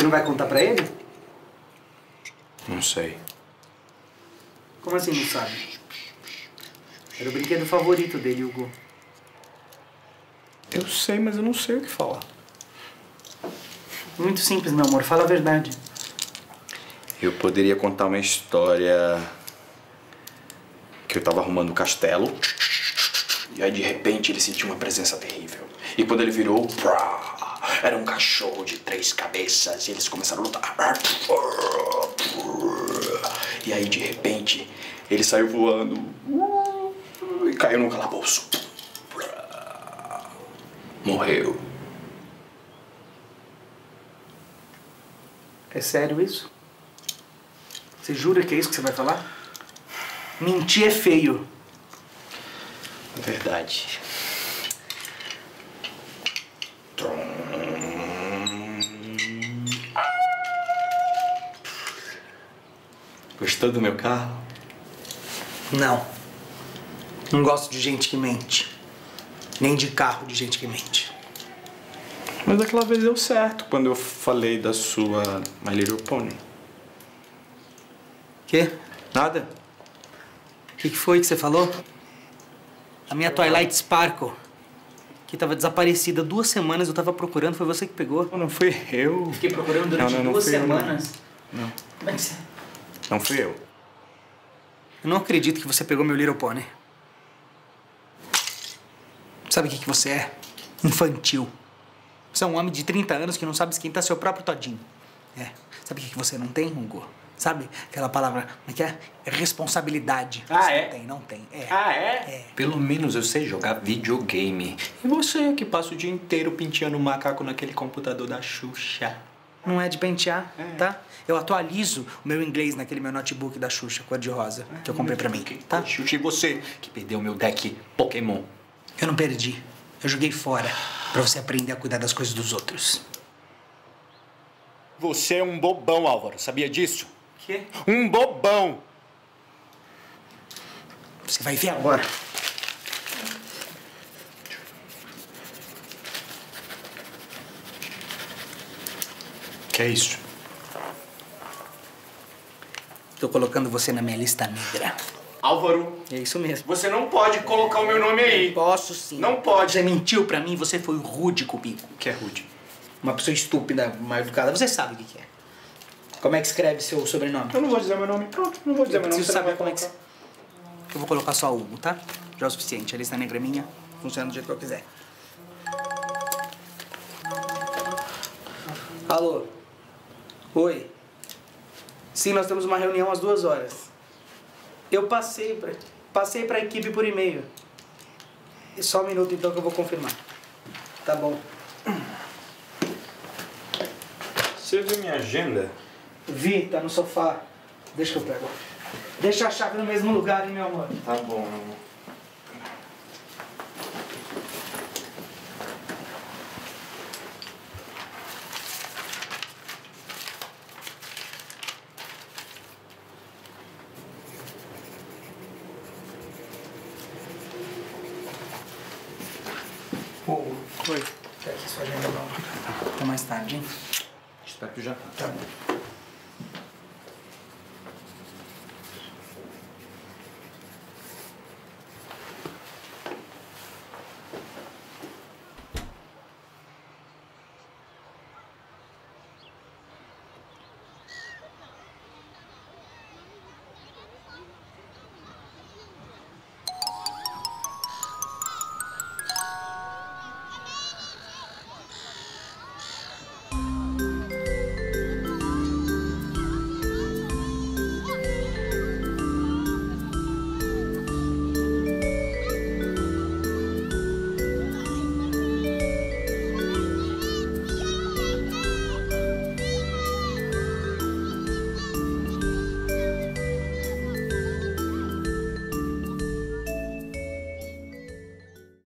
Você não vai contar pra ele? Não sei. Como assim não sabe? Era o brinquedo favorito dele, Hugo. Eu sei, mas eu não sei o que falar. Muito simples, meu amor. Fala a verdade. Eu poderia contar uma história que eu tava arrumando o castelo e aí de repente ele sentiu uma presença terrível. E quando ele virou, prá, era um cachorro de três cabeças e eles começaram a lutar. E aí de repente ele saiu voando e caiu num calabouço. Morreu. É sério isso? Você jura que é isso que você vai falar? Mentir é feio. Verdade. Gostou do meu carro? Não. Não gosto de gente que mente. Nem de carro de gente que mente. Mas aquela vez deu certo quando eu falei da sua My Little Pony. Quê? Nada? O que, que foi que você falou? A minha Twilight Sparkle, que tava desaparecida duas semanas, eu tava procurando, foi você que pegou? Não, não fui eu. Fiquei procurando durante Não, não, não duas fui eu, não. semanas. Não. Como é que você... Não fui eu. Eu não acredito que você pegou meu Little Pony. Sabe o que, que você é? Infantil. Você é um homem de 30 anos que não sabe esquentar seu próprio todinho. É. Sabe o que, que você não tem, Hugo? Sabe aquela palavra, como é que é? Responsabilidade. Ah, você é? Não tem, não tem. É. Ah, é? É. Pelo menos eu sei jogar videogame. E você que passa o dia inteiro penteando o macaco naquele computador da Xuxa. Não é de pentear, É. tá? Eu atualizo o meu inglês naquele meu notebook da Xuxa, cor de rosa, que eu comprei pra mim, tá? Xuxa, e você que perdeu meu deck Pokémon. Eu não perdi. Eu joguei fora pra você aprender a cuidar das coisas dos outros. Você é um bobão, Álvaro. Sabia disso? Quê? Um bobão. Você vai ver agora. É isso? Tô colocando você na minha lista negra. Álvaro, É isso mesmo. você não pode colocar o meu nome aí. Posso sim. Não pode. Você mentiu pra mim, você foi rude comigo. O que é rude? Uma pessoa estúpida, mal educada. Você sabe o que que é. Como é que escreve seu sobrenome? Eu não vou dizer meu nome. Pronto, não vou dizer Eu meu nome. você saber vai como é que... Eu vou colocar só Hugo, tá? Já é o suficiente. A lista negra é minha. Funciona do jeito que eu quiser. Alô? Oi? Sim, nós temos uma reunião às duas horas. Eu passei pra, passei pra equipe por e-mail. Só um minuto então que eu vou confirmar. Tá bom. Você viu minha agenda? Vi, tá no sofá. Deixa que eu pego. Deixa a chave no mesmo lugar, hein, meu amor. Tá bom, meu amor. Hugo. Oi. Aqui sua agenda, não. Até mais tarde, hein? Espero que já. Tá bom.